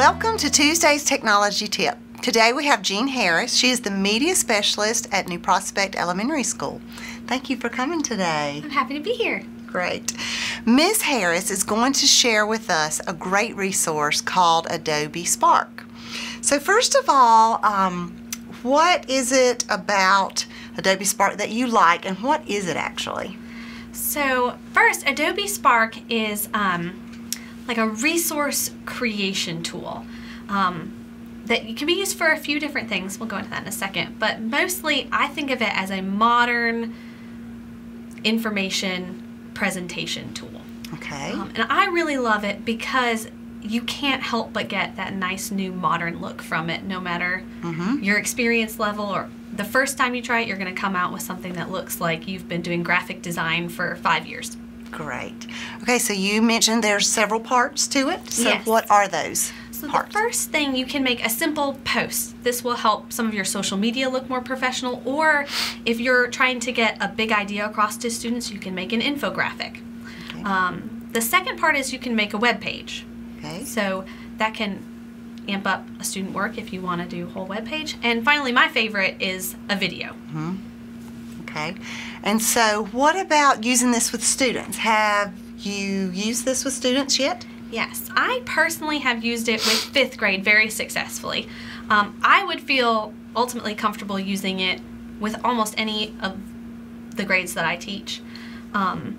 Welcome to Tuesday's Technology Tip. Today we have Jean Harris. She is the media specialist at New Prospect Elementary School. Thank you for coming today. I'm happy to be here. Great. Ms. Harris is going to share with us a great resource called Adobe Spark. So first of all, um, what is it about Adobe Spark that you like and what is it actually? So first, Adobe Spark is um, like a resource creation tool um, that can be used for a few different things. We'll go into that in a second. But mostly, I think of it as a modern information presentation tool. Okay. Um, and I really love it because you can't help but get that nice new modern look from it no matter Mhm. your experience level or the first time you try it you're going to come out with something that looks like you've been doing graphic design for five years Great. Okay, so you mentioned there's several parts to it. So Yes. what are those so parts? the first thing you can make a simple post this will help some of your social media look more professional or if you're trying to get a big idea across to students you can make an infographic Okay. um, the second part is you can make a web page okay. So that can amp up a student work if you want to do a whole web page. And finally, my favorite is a video. Okay. And so what about using this with students? Have you used this with students yet? Yes, I personally have used it with fifth grade very successfully. Um, I would feel ultimately comfortable using it with almost any of the grades that I teach. Um,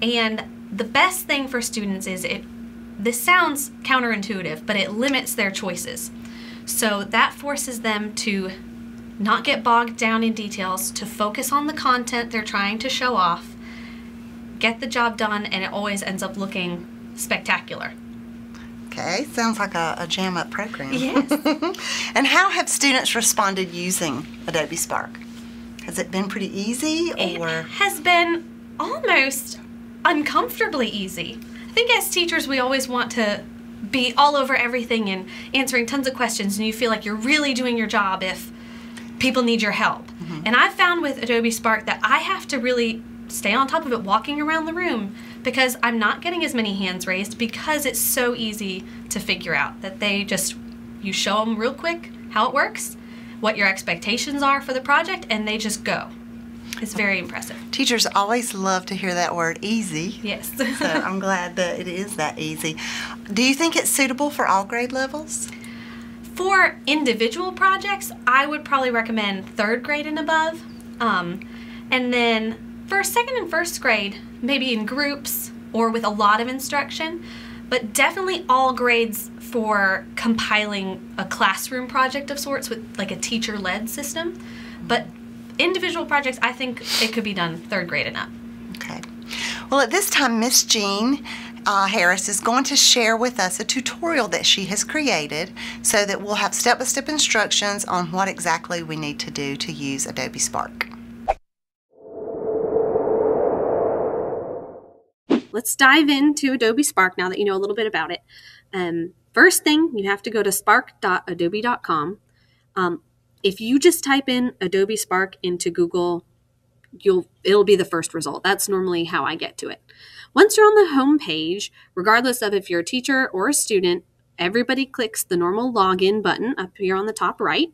and the best thing for students is it. This sounds counterintuitive, but it limits their choices. So that forces them to not get bogged down in details, to focus on the content they're trying to show off, get the job done, and it always ends up looking spectacular. Okay, sounds like a, a jam up program. Yes. and how have students responded using Adobe Spark? Has it been pretty easy It or? has been almost uncomfortably easy. I think as teachers, we always want to be all over everything and answering tons of questions, and you feel like you're really doing your job if people need your help. Mm-hmm. And I've found with Adobe Spark that I have to really stay on top of it walking around the room because I'm not getting as many hands raised because it's so easy to figure out that they just, you show them real quick how it works, what your expectations are for the project, and they just go. It's very impressive. Teachers always love to hear that word easy. Yes. So I'm glad that it is that easy. Do you think it's suitable for all grade levels? For individual projects, I would probably recommend third grade and above. Um, and then for second and first grade, maybe in groups or with a lot of instruction, but definitely all grades for compiling a classroom project of sorts with like a teacher led system. But individual projects, I think it could be done third grade and up. Okay. Well, at this time, Miss Jean uh, Harris is going to share with us a tutorial that she has created so that we'll have step-by-step instructions on what exactly we need to do to use Adobe Spark. let's dive into Adobe Spark now that you know a little bit about it. Um, first thing, you have to go to spark.adobe.com. Um, if you just type in Adobe Spark into Google, you'll it'll be the first result. That's normally how I get to it. Once you're on the home page, regardless of if you're a teacher or a student, everybody clicks the normal login button up here on the top right.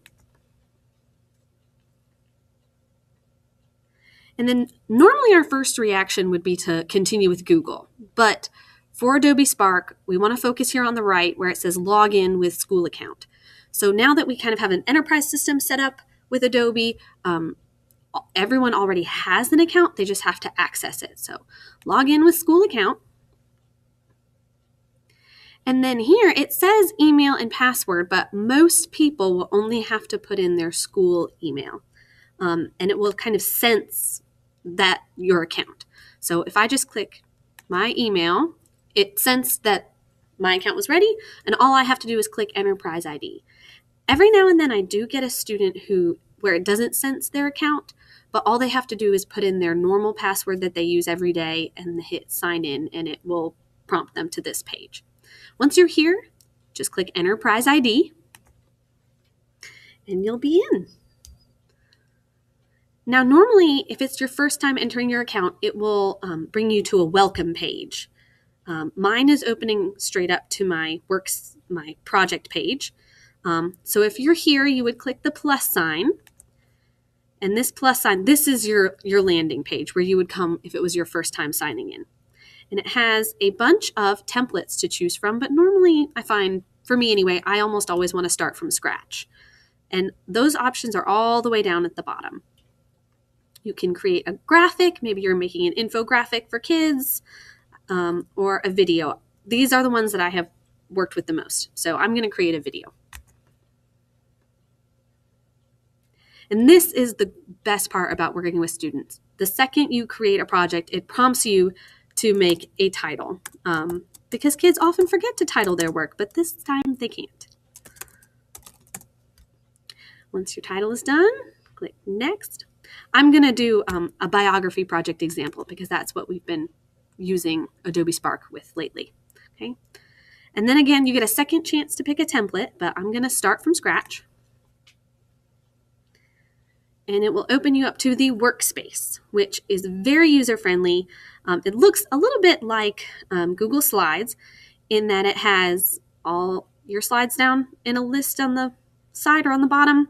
And then normally our first reaction would be to continue with Google. But for Adobe Spark, we want to focus here on the right where it says login with school account. So now that we kind of have an enterprise system set up with Adobe, um, everyone already has an account. They just have to access it. So log in with school account. And then here it says email and password, but most people will only have to put in their school email. Um, and it will kind of sense that your account. So if I just click my email, it sensed that my account was ready, and all I have to do is click Enterprise ID. Every now and then I do get a student who where it doesn't sense their account, but all they have to do is put in their normal password that they use every day and hit sign in and it will prompt them to this page. Once you're here, just click Enterprise ID and you'll be in. Now, normally, if it's your first time entering your account, it will um, bring you to a welcome page. Um, mine is opening straight up to my works, my project page. Um, so if you're here, you would click the plus sign. And this plus sign, this is your, your landing page where you would come if it was your first time signing in. And it has a bunch of templates to choose from, but normally I find, for me anyway, I almost always want to start from scratch. And those options are all the way down at the bottom. You can create a graphic, maybe you're making an infographic for kids, um, or a video. These are the ones that I have worked with the most. So I'm going to create a video. And this is the best part about working with students. The second you create a project, it prompts you to make a title um, because kids often forget to title their work, but this time they can't. Once your title is done, click next. I'm going to do um, a biography project example because that's what we've been using Adobe Spark with lately. Okay. And then again, you get a second chance to pick a template, but I'm going to start from scratch. And it will open you up to the workspace, which is very user friendly. Um, it looks a little bit like um, Google Slides in that it has all your slides down in a list on the side or on the bottom,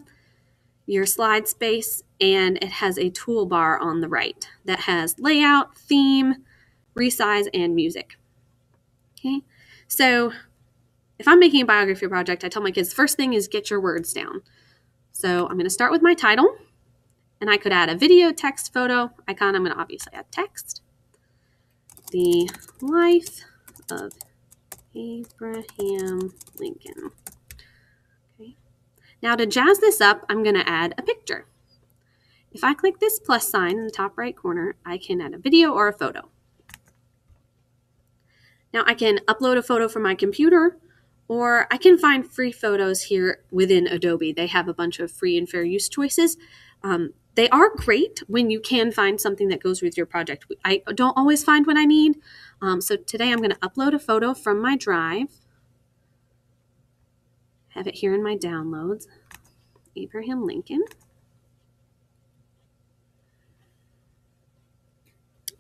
your slide space, and it has a toolbar on the right that has layout, theme, resize, and music. Okay, so if I'm making a biography project, I tell my kids first thing is get your words down. So I'm going to start with my title, and I could add a video, text, photo icon. I'm going to obviously add text. The life of Abraham Lincoln. Okay. Now to jazz this up, I'm going to add a picture. If I click this plus sign in the top right corner, I can add a video or a photo. Now I can upload a photo from my computer or I can find free photos here within Adobe. They have a bunch of free and fair use choices. Um, they are great when you can find something that goes with your project. I don't always find what I need. Um, so today I'm going to upload a photo from my drive. Have it here in my downloads. Abraham Lincoln.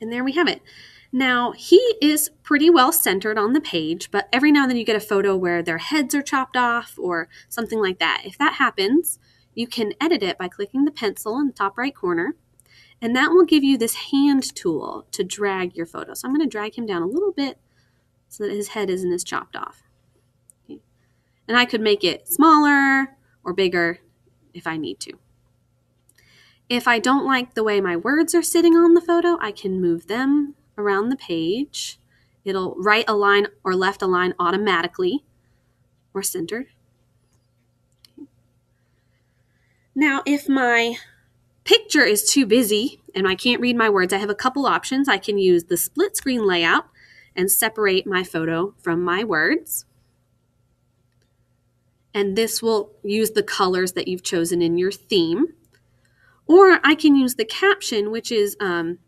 And there we have it. Now, he is pretty well centered on the page, but every now and then you get a photo where their heads are chopped off or something like that. If that happens, you can edit it by clicking the pencil in the top right corner, and that will give you this hand tool to drag your photo. So I'm going to drag him down a little bit so that his head isn't as chopped off. Okay. And I could make it smaller or bigger if I need to. If I don't like the way my words are sitting on the photo, I can move them around the page. It'll right align or left align automatically or centered. Now, if my picture is too busy and I can't read my words, I have a couple options. I can use the split screen layout and separate my photo from my words. And this will use the colors that you've chosen in your theme. Or I can use the caption, which is um,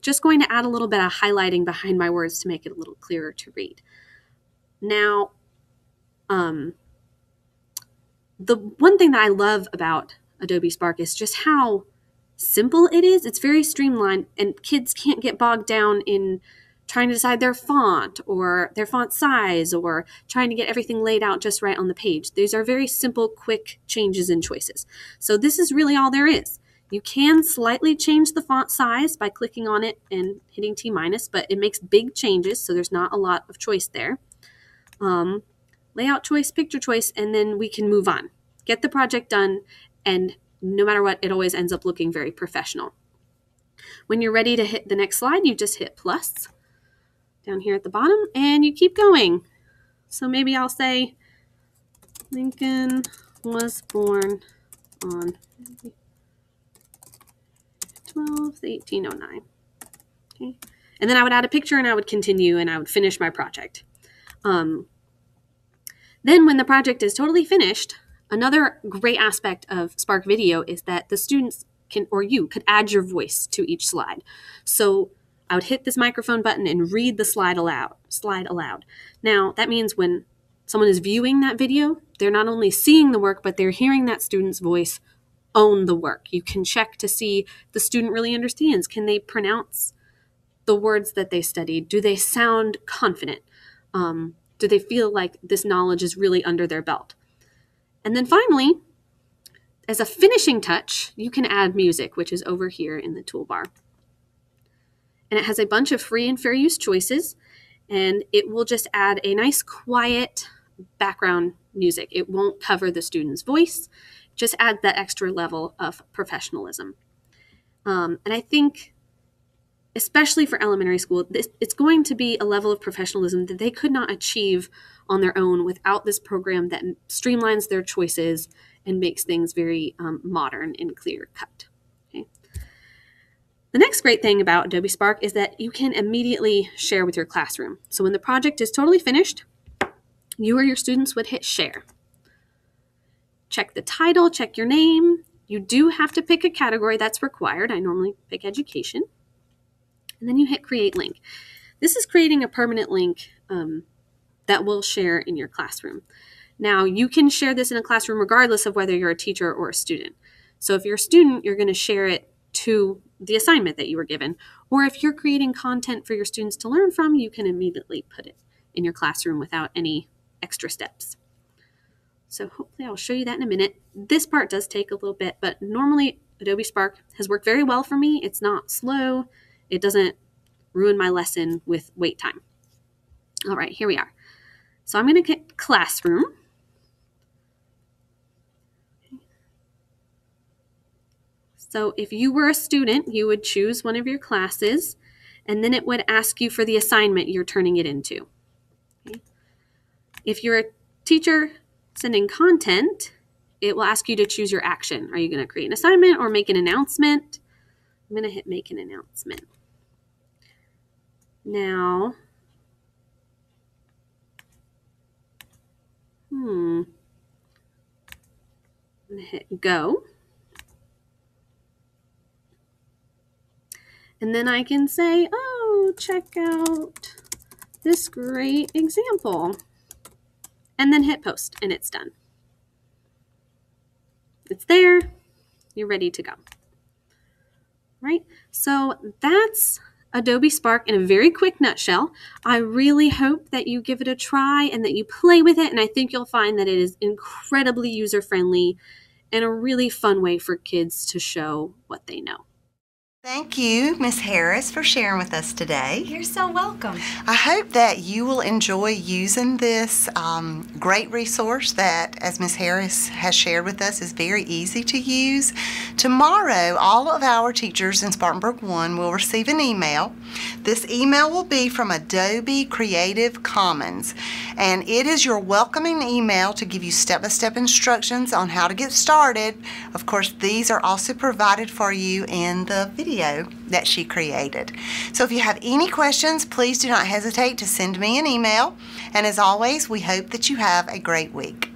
just going to add a little bit of highlighting behind my words to make it a little clearer to read. Now, um, the one thing that I love about Adobe Spark is just how simple it is. It's very streamlined, and kids can't get bogged down in trying to decide their font or their font size or trying to get everything laid out just right on the page. These are very simple, quick changes and choices. So, this is really all there is. You can slightly change the font size by clicking on it and hitting T minus, but it makes big changes, so there's not a lot of choice there. Um, layout choice, picture choice, and then we can move on. Get the project done, and no matter what, it always ends up looking very professional. When you're ready to hit the next slide, you just hit plus down here at the bottom, and you keep going. So maybe I'll say Lincoln was born on 12th, 1809. Okay. And then I would add a picture and I would continue and I would finish my project. Um, then when the project is totally finished, another great aspect of Spark Video is that the students can, or you could add your voice to each slide. So I would hit this microphone button and read the slide aloud, slide aloud. Now that means when someone is viewing that video, they're not only seeing the work, but they're hearing that student's voice own the work. You can check to see the student really understands. Can they pronounce the words that they studied? Do they sound confident? Um, Do they feel like this knowledge is really under their belt? And then finally, as a finishing touch, you can add music, which is over here in the toolbar. And it has a bunch of free and fair use choices, and it will just add a nice quiet background music. It won't cover the student's voice, just add that extra level of professionalism. Um, and I think, especially for elementary school, it's going to be a level of professionalism that they could not achieve on their own without this program that streamlines their choices and makes things very um, modern and clear cut. Okay. The next great thing about Adobe Spark is that you can immediately share with your classroom. So when the project is totally finished, you or your students would hit share. Check the title, check your name. You do have to pick a category that's required. I normally pick education. And then you hit create link. This is creating a permanent link um, that will share in your classroom. Now, you can share this in a classroom regardless of whether you're a teacher or a student. So, if you're a student, you're going to share it to the assignment that you were given. Or if you're creating content for your students to learn from, you can immediately put it in your classroom without any extra steps. So hopefully I'll show you that in a minute. This part does take a little bit, but normally Adobe Spark has worked very well for me. It's not slow. It doesn't ruin my lesson with wait time. All right, here we are. So I'm going to get Classroom. So if you were a student, you would choose one of your classes, and then it would ask you for the assignment you're turning it into. Okay. If you're a teacher sending content, it will ask you to choose your action. Are you going to create an assignment or make an announcement? I'm going to hit make an announcement. Now, Hmm. Hit go. And then I can say, oh, check out this great example. And then hit post, and it's done. It's there. You're ready to go. Right? So that's Adobe Spark in a very quick nutshell. I really hope that you give it a try and that you play with it, and I think you'll find that it is incredibly user friendly and a really fun way for kids to show what they know. Thank you, Miss Harris, for sharing with us today. You're so welcome. I hope that you will enjoy using this um, great resource that, as Miss Harris has shared with us, is very easy to use. Tomorrow, all of our teachers in Spartanburg 1 will receive an email. This email will be from Adobe Creative Commons, and it is your welcoming email to give you step-by-step -step instructions on how to get started. Of course, these are also provided for you in the video video that she created. So if you have any questions, please do not hesitate to send me an email. And as always, we hope that you have a great week.